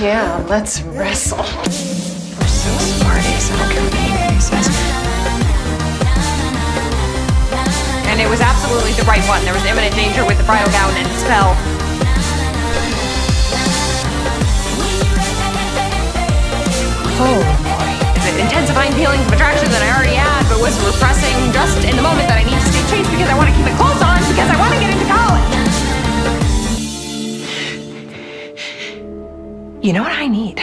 Yeah, let's wrestle. We're so smart, Ace. I don't care what anybody says. And it was absolutely the right one. There was imminent danger with the bridal gown and spell. Oh You know what I need?